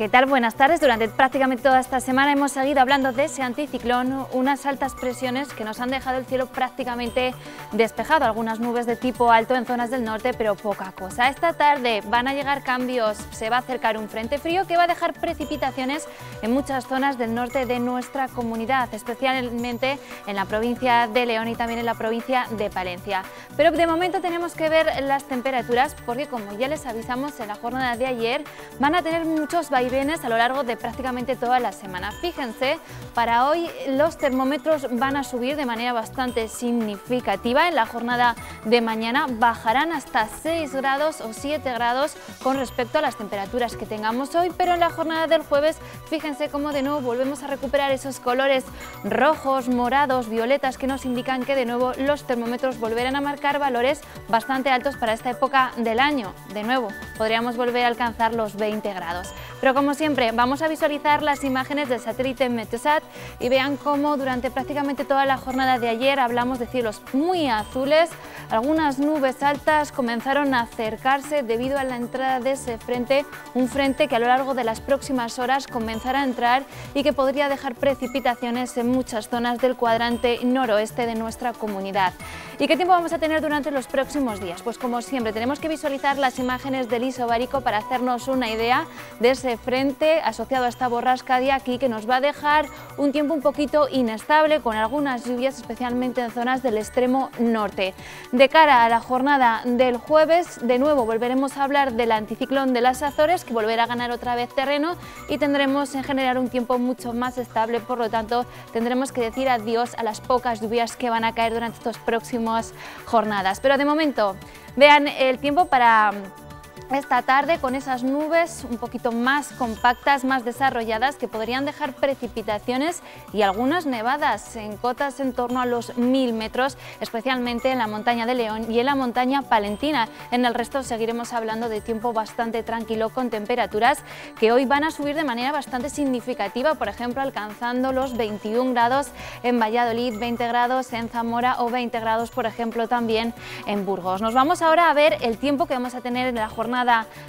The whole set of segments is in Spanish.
¿Qué tal? Buenas tardes. Durante prácticamente toda esta semana hemos seguido hablando de ese anticiclón, unas altas presiones que nos han dejado el cielo prácticamente despejado, algunas nubes de tipo alto en zonas del norte, pero poca cosa. Esta tarde van a llegar cambios, se va a acercar un frente frío que va a dejar precipitaciones en muchas zonas del norte de nuestra comunidad, especialmente en la provincia de León y también en la provincia de Palencia. Pero de momento tenemos que ver las temperaturas porque como ya les avisamos en la jornada de ayer, van a tener muchos vaivenes a lo largo de prácticamente toda la semana. Fíjense, para hoy los termómetros van a subir de manera bastante significativa. En la jornada de mañana bajarán hasta 6 grados o 7 grados con respecto a las temperaturas que tengamos hoy, pero en la jornada del jueves fíjense cómo de nuevo volvemos a recuperar esos colores rojos, morados, violetas que nos indican que de nuevo los termómetros volverán a marcar valores bastante altos para esta época del año. De nuevo, podríamos volver a alcanzar los 20 grados. Pero como siempre, vamos a visualizar las imágenes del satélite Meteosat y vean cómo durante prácticamente toda la jornada de ayer hablamos de cielos muy azules, algunas nubes altas comenzaron a acercarse debido a la entrada de ese frente, un frente que a lo largo de las próximas horas comenzará a entrar y que podría dejar precipitaciones en muchas zonas del cuadrante noroeste de nuestra comunidad. ¿Y qué tiempo vamos a tener durante los próximos días? Pues como siempre tenemos que visualizar las imágenes del isobárico para hacernos una idea de ese frente asociado a esta borrasca de aquí que nos va a dejar un tiempo un poquito inestable con algunas lluvias especialmente en zonas del extremo norte. De cara a la jornada del jueves de nuevo volveremos a hablar del anticiclón de las Azores que volverá a ganar otra vez terreno y tendremos en general un tiempo mucho más estable por lo tanto tendremos que decir adiós a las pocas lluvias que van a caer durante estos próximos jornadas. Pero de momento, vean el tiempo para esta tarde con esas nubes un poquito más compactas, más desarrolladas que podrían dejar precipitaciones y algunas nevadas en cotas en torno a los 1000 metros, especialmente en la montaña de León y en la montaña palentina. En el resto seguiremos hablando de tiempo bastante tranquilo con temperaturas que hoy van a subir de manera bastante significativa, por ejemplo alcanzando los 21 grados en Valladolid, 20 grados en Zamora o 20 grados por ejemplo también en Burgos. Nos vamos ahora a ver el tiempo que vamos a tener en la jornada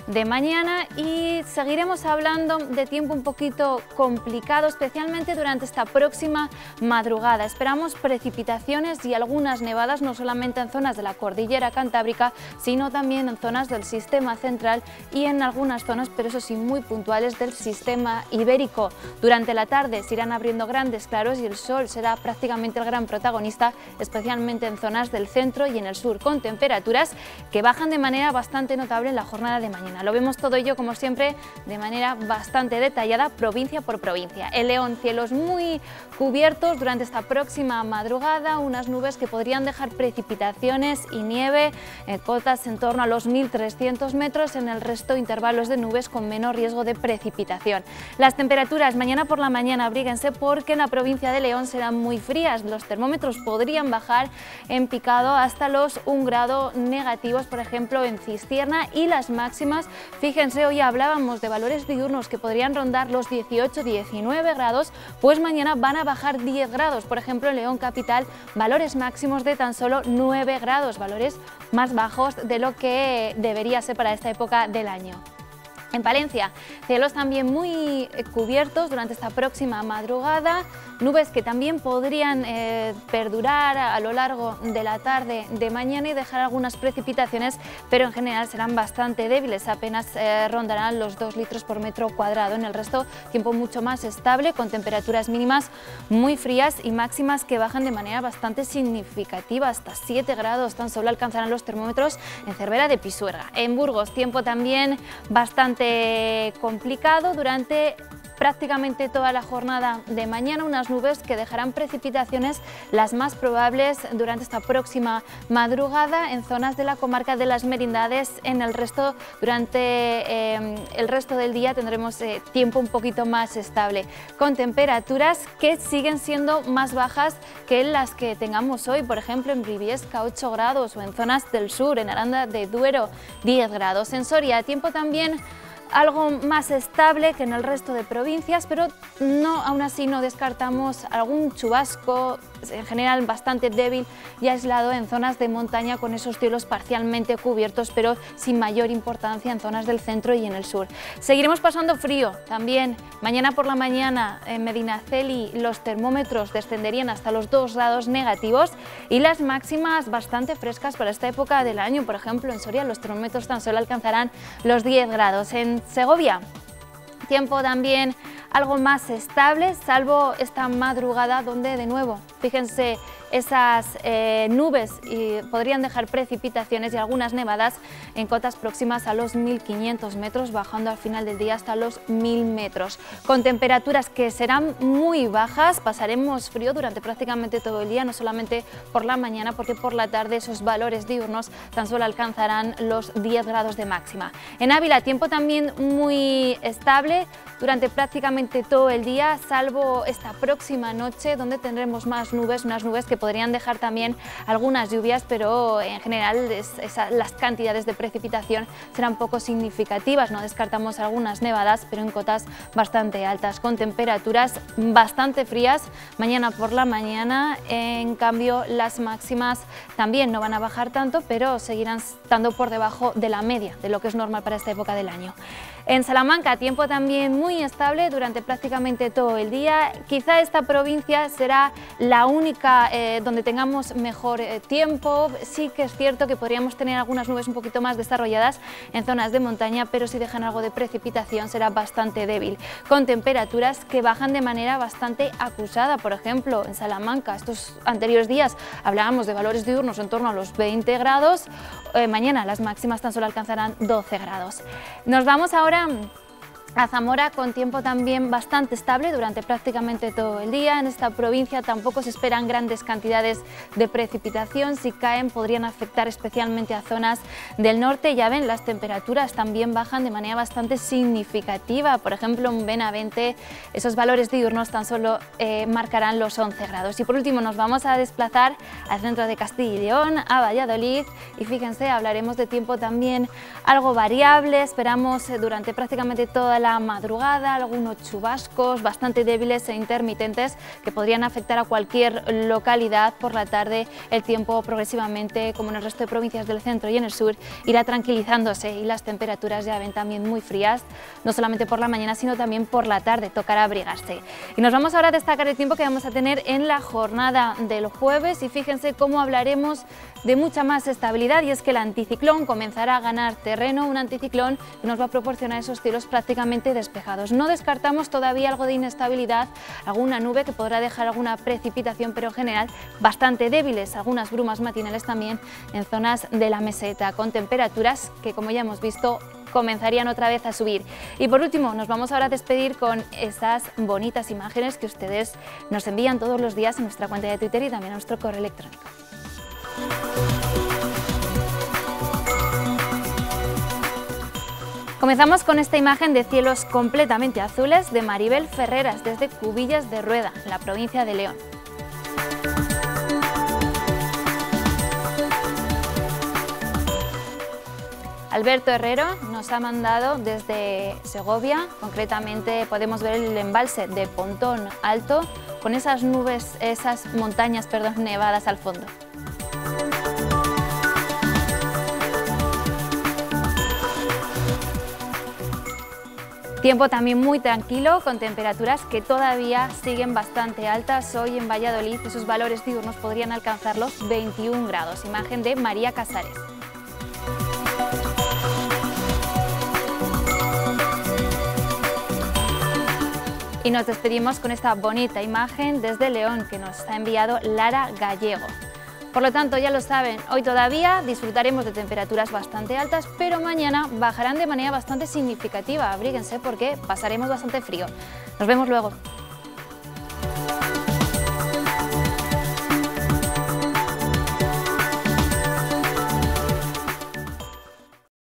de mañana y seguiremos hablando de tiempo un poquito complicado, especialmente durante esta próxima madrugada. Esperamos precipitaciones y algunas nevadas, no solamente en zonas de la cordillera cantábrica, sino también en zonas del sistema central y en algunas zonas, pero eso sí, muy puntuales del sistema ibérico. Durante la tarde se irán abriendo grandes claros y el sol será prácticamente el gran protagonista, especialmente en zonas del centro y en el sur, con temperaturas que bajan de manera bastante notable en la jornada de mañana. Lo vemos todo ello, como siempre, de manera bastante detallada, provincia por provincia. El León, cielos muy cubiertos durante esta próxima madrugada, unas nubes que podrían dejar precipitaciones y nieve, en cotas en torno a los 1.300 metros, en el resto intervalos de nubes con menor riesgo de precipitación. Las temperaturas mañana por la mañana abríguense porque en la provincia de León serán muy frías, los termómetros podrían bajar en picado hasta los 1 grado negativos, por ejemplo en Cistierna y las máximas, fíjense, hoy hablábamos de valores diurnos que podrían rondar los 18-19 grados, pues mañana van a bajar 10 grados, por ejemplo en León Capital, valores máximos de tan solo 9 grados, valores más bajos de lo que debería ser para esta época del año. En Palencia, cielos también muy eh, cubiertos durante esta próxima madrugada, nubes que también podrían eh, perdurar a lo largo de la tarde de mañana y dejar algunas precipitaciones, pero en general serán bastante débiles, apenas eh, rondarán los 2 litros por metro cuadrado. En el resto, tiempo mucho más estable, con temperaturas mínimas muy frías y máximas que bajan de manera bastante significativa, hasta 7 grados tan solo alcanzarán los termómetros en Cervera de Pisuerga. En Burgos, tiempo también bastante complicado durante prácticamente toda la jornada de mañana, unas nubes que dejarán precipitaciones las más probables durante esta próxima madrugada en zonas de la comarca de las Merindades. En el resto, durante eh, el resto del día tendremos eh, tiempo un poquito más estable, con temperaturas que siguen siendo más bajas que las que tengamos hoy, por ejemplo en Briviesca 8 grados o en zonas del sur, en Aranda de Duero 10 grados. En Soria, tiempo también algo más estable que en el resto de provincias, pero no, aún así no descartamos algún chubasco en general bastante débil y aislado en zonas de montaña con esos cielos parcialmente cubiertos, pero sin mayor importancia en zonas del centro y en el sur. Seguiremos pasando frío también. Mañana por la mañana en Medinaceli los termómetros descenderían hasta los 2 grados negativos y las máximas bastante frescas para esta época del año. Por ejemplo, en Soria los termómetros tan solo alcanzarán los 10 grados. En Segovia, tiempo también algo más estable, salvo esta madrugada donde de nuevo, fíjense, esas eh, nubes y podrían dejar precipitaciones y algunas nevadas en cotas próximas a los 1.500 metros, bajando al final del día hasta los 1.000 metros. Con temperaturas que serán muy bajas, pasaremos frío durante prácticamente todo el día, no solamente por la mañana, porque por la tarde esos valores diurnos tan solo alcanzarán los 10 grados de máxima. En Ávila, tiempo también muy estable durante prácticamente todo el día, salvo esta próxima noche, donde tendremos más nubes, unas nubes que podrían dejar también algunas lluvias, pero en general las cantidades de precipitación serán poco significativas. No descartamos algunas nevadas, pero en cotas bastante altas, con temperaturas bastante frías mañana por la mañana. En cambio, las máximas también no van a bajar tanto, pero seguirán estando por debajo de la media de lo que es normal para esta época del año. En Salamanca, tiempo también muy estable durante prácticamente todo el día. Quizá esta provincia será la única eh, donde tengamos mejor eh, tiempo. Sí que es cierto que podríamos tener algunas nubes un poquito más desarrolladas en zonas de montaña, pero si dejan algo de precipitación será bastante débil, con temperaturas que bajan de manera bastante acusada. Por ejemplo, en Salamanca, estos anteriores días hablábamos de valores diurnos en torno a los 20 grados. Eh, mañana las máximas tan solo alcanzarán 12 grados. Nos vamos ahora a Zamora con tiempo también bastante estable durante prácticamente todo el día. En esta provincia tampoco se esperan grandes cantidades de precipitación. Si caen podrían afectar especialmente a zonas del norte. Ya ven, las temperaturas también bajan de manera bastante significativa. Por ejemplo, en Benavente esos valores diurnos tan solo eh, marcarán los 11 grados. Y por último nos vamos a desplazar al centro de Castilla y León, a Valladolid. Y fíjense, hablaremos de tiempo también algo variable. Esperamos eh, durante prácticamente toda la madrugada, algunos chubascos bastante débiles e intermitentes que podrían afectar a cualquier localidad. Por la tarde el tiempo progresivamente, como en el resto de provincias del centro y en el sur, irá tranquilizándose y las temperaturas ya ven también muy frías, no solamente por la mañana sino también por la tarde, tocará abrigarse. Y nos vamos ahora a destacar el tiempo que vamos a tener en la jornada del jueves y fíjense cómo hablaremos de mucha más estabilidad y es que el anticiclón comenzará a ganar terreno, un anticiclón que nos va a proporcionar esos cielos prácticamente despejados. No descartamos todavía algo de inestabilidad, alguna nube que podrá dejar alguna precipitación, pero en general bastante débiles, algunas brumas matinales también en zonas de la meseta, con temperaturas que como ya hemos visto comenzarían otra vez a subir. Y por último, nos vamos ahora a despedir con esas bonitas imágenes que ustedes nos envían todos los días en nuestra cuenta de Twitter y también a nuestro correo electrónico. Comenzamos con esta imagen de cielos completamente azules de Maribel Ferreras desde Cubillas de Rueda, la provincia de León. Alberto Herrero nos ha mandado desde Segovia, concretamente podemos ver el embalse de Pontón Alto con esas nubes, esas montañas perdón, nevadas al fondo. Tiempo también muy tranquilo, con temperaturas que todavía siguen bastante altas. Hoy en Valladolid esos valores diurnos podrían alcanzar los 21 grados. Imagen de María Casares. Y nos despedimos con esta bonita imagen desde León que nos ha enviado Lara Gallego. Por lo tanto, ya lo saben, hoy todavía disfrutaremos de temperaturas bastante altas, pero mañana bajarán de manera bastante significativa. Abríguense porque pasaremos bastante frío. Nos vemos luego.